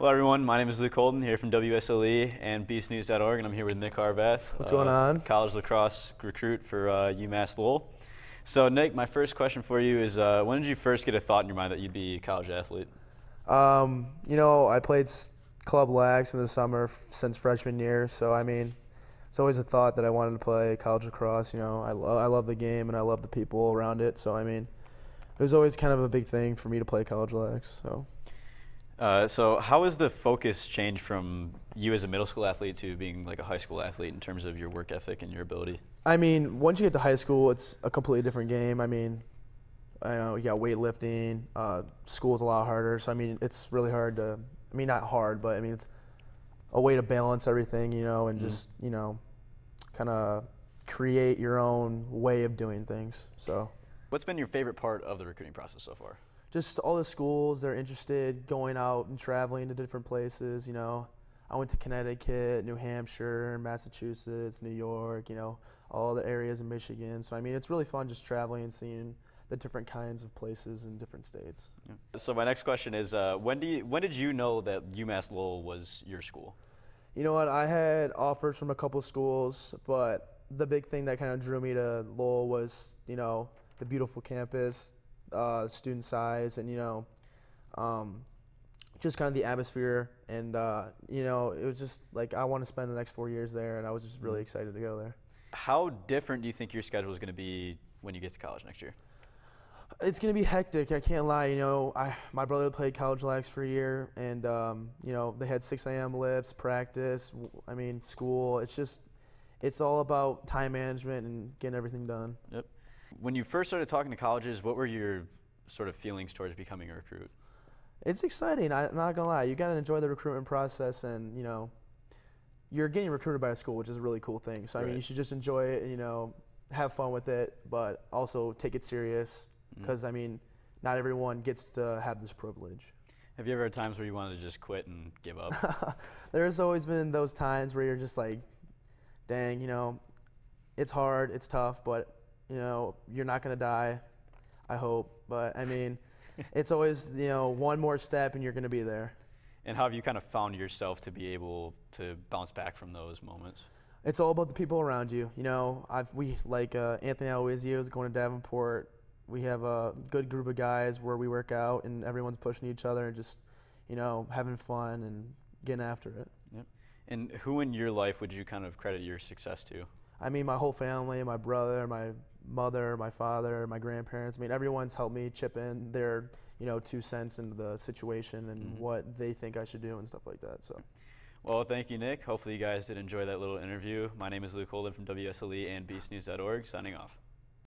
Hello, everyone. My name is Luke Holden here from WSLE and BeastNews.org, and I'm here with Nick Harvath. What's going on? College lacrosse recruit for uh, UMass Lowell. So, Nick, my first question for you is uh, when did you first get a thought in your mind that you'd be a college athlete? Um, you know, I played s- club lax in the summer f- since freshman year, so I mean, it's always a thought that I wanted to play college lacrosse. You know, I, lo- I love the game and I love the people around it, so I mean, it was always kind of a big thing for me to play college lax. So. Uh, so, how has the focus changed from you as a middle school athlete to being like a high school athlete in terms of your work ethic and your ability? I mean, once you get to high school, it's a completely different game. I mean, I know you got weightlifting. Uh, school's a lot harder, so I mean, it's really hard to. I mean, not hard, but I mean, it's a way to balance everything, you know, and Mhm. just you know, kind of create your own way of doing things. So, What's been your favorite part of the recruiting process so far? Just all the schools they're interested going out and traveling to different places. You know, I went to Connecticut, New Hampshire, Massachusetts, New York. You know, all the areas in Michigan. So I mean, it's really fun just traveling and seeing the different kinds of places in different states. So, my next question is uh, when, do you, when did you know that UMass Lowell was your school? You know what? I had offers from a couple schools, but the big thing that kind of drew me to Lowell was, you know, the beautiful campus, uh, student size, and you know, um, just kind of the atmosphere. And uh, you know, it was just like I want to spend the next four years there, and I was just really excited to go there. How different do you think your schedule is going to be when you get to college next year? It's gonna be hectic. I can't lie. You know, I my brother played college lax for a year, and um, you know they had 6 a.m. lifts, practice. i mean, school. It's just, it's all about time management and getting everything done. When you first started talking to colleges, what were your sort of feelings towards becoming a recruit? It's exciting. I, I'm not gonna lie. You gotta enjoy the recruitment process, and you know, you're getting recruited by a school, which is a really cool thing. So I mean, you should just enjoy it. And, you know, have fun with it, but also take it serious, mm. because I mean, not everyone gets to have this privilege. Have you ever had times where you wanted to just quit and give up? There's always been those times where you're just like, dang, you know, it's hard, it's tough, but you know, you're not gonna die. I hope, but I mean, it's always you know one more step and you're gonna be there. and how have you kind of found yourself to be able to bounce back from those moments? It's all about the people around you. You know, I've we like uh, Anthony Aloisio is going to Davenport. We have a good group of guys where we work out and everyone's pushing each other and just, you know, having fun and getting after it. Yep. And who in your life would you kind of credit your success to? I mean, my whole family, my brother, my mother, my father, my grandparents. I mean, everyone's helped me chip in their, you know, two cents into the situation and Mhm. what they think I should do and stuff like that. So. Well, thank you, Nick. Hopefully, you guys did enjoy that little interview. My name is Luke Holden from WSLE and BeastNews.org, signing off.